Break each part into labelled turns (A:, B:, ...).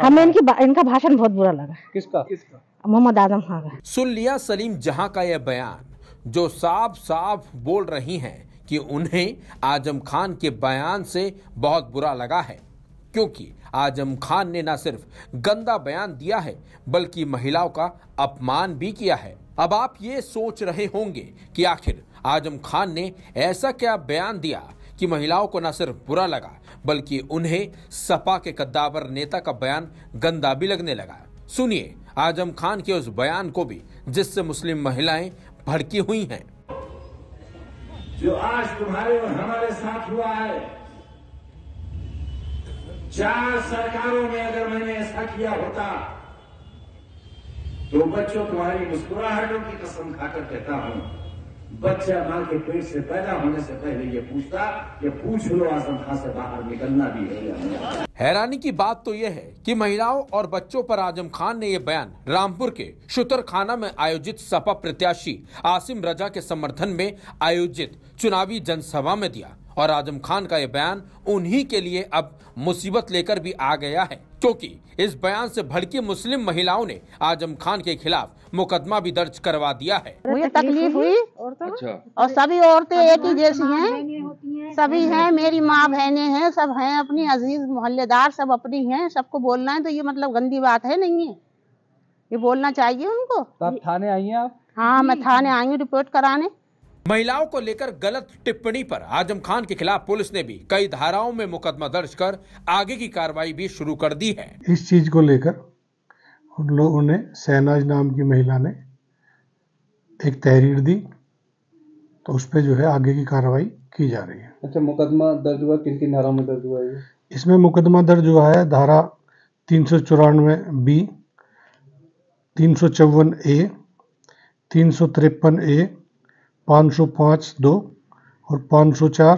A: हमें इनकी बा- इनका भाषण बहुत बुरा लगा।
B: किसका? किसका?
A: मोहम्मद आज़म खान का।
C: सुन लिया सलीम जहाँ का यह बयान जो साफ़ साफ़ बोल रही हैं कि उन्हें आज़म खान के बयान से बहुत बुरा लगा है। क्योंकि आज़म खान ने न सिर्फ़ गंदा बयान दिया है बल्कि महिलाओं का अपमान भी किया है। अब आप ये सोच रहे होंगे कि आखिर आज़म खान ने ऐसा क्या बयान दिया कि महिलाओं को न सिर्फ़ बुरा लगा, बल्कि उन्हें सपा के कद्दावर नेता का बयान गंदा भी लगने लगा। सुनिए आज़म खान के उस बयान को भी, जिससे मुस्लिम महिलाएँ भड़की हुई हैं।
D: जो आज तुम्हारे और हमारे साथ हुआ है, चार सरकारों में अगर मैंने ऐसा किया होता तो बच्चों तुम्हारी मुस्कुराहटों की कसम खाकर कहता हूँ बच्चा माँ के पेट से पैदा होने से पहले ये पूछता कि पूछ लो, आज़म खां से बाहर निकलना भी है या
C: हैरानी की बात तो यह है कि महिलाओं और बच्चों पर आज़म खान ने यह बयान रामपुर के शुतरखाना में आयोजित सपा प्रत्याशी आसिम रजा के समर्थन में आयोजित चुनावी जनसभा में दिया और आज़म खान का यह बयान उन्हीं के लिए अब मुसीबत लेकर भी आ गया है। क्योंकि इस बयान से भड़की मुस्लिम महिलाओं ने आज़म खान के खिलाफ मुकदमा भी दर्ज करवा दिया है।
E: मुझे तकलीफ़ हुई?
B: अच्छा।
E: और सभी औरतें एक ही जैसी हैं? सभी हैं मेरी माँ बहनें हैं सब हैं अपनी अज़ीज़ मोहल्लेदार सब अपनी हैं सबको बोलना है तो ये मतलब गंदी बात है नहीं है? ये बोलना चाहिए उनको?
B: तो आप थाने आई हैं आप?
E: हाँ मैं थाने आई हूँ रिपोर्ट कराने।
C: महिलाओं को लेकर गलत टिप्पणी पर आज़म खान के खिलाफ पुलिस ने भी कई धाराओं में मुकदमा दर्ज कर आगे की कार्रवाई भी शुरू कर दी है।
F: इस चीज़ को लेकर उन लोगों ने सहनाज नाम की महिला ने एक तहरीर दी तो उस पर जो है आगे की कार्रवाई की जा रही है।
B: अच्छा मुकदमा दर्ज हुआ किन किन धाराओं में दर्ज हुआ ये?
F: इसमें मुकदमा दर्ज हुआ है धारा तीन सौ चौरानवे बी तीन सौ चौवन ए तीन सौ तिरपन ए पाँच सौ पाँच दो और पाँच सौ चार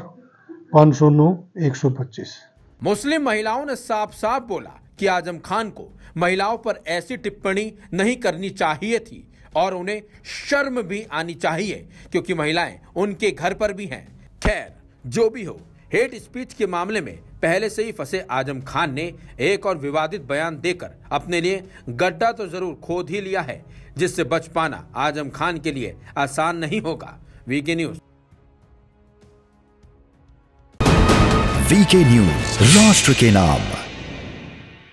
F: पाँच सौ नौ एक सौ पच्चीस।
C: मुस्लिम महिलाओं ने साफ़ साफ़ बोला कि आज़म खान को महिलाओं पर ऐसी टिप्पणी नहीं करनी चाहिए थी और उन्हें शर्म भी आनी चाहिए, क्योंकि महिलाएँ उनके घर पर भी हैं। खैर, जो भी हो, हेट स्पीच के मामले में पहले से ही फंसे आज़म खान ने एक और विवादित बयान देकर अपने लिए गड्ढा तो ज़रूर खोद ही लिया है, जिससे बच पाना आज़म खान के लिए आसान नहीं होगा। VK news.
G: वीके न्यूज़, राष्ट्र के नाम।